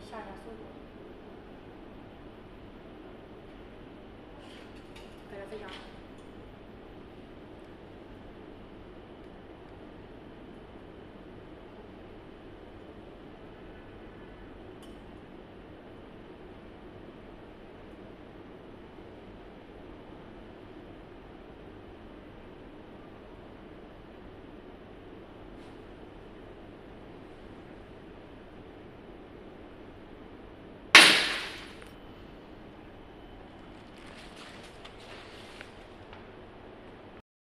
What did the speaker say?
下点速度。